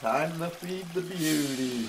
Time to feed the beauty.